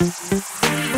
Müzik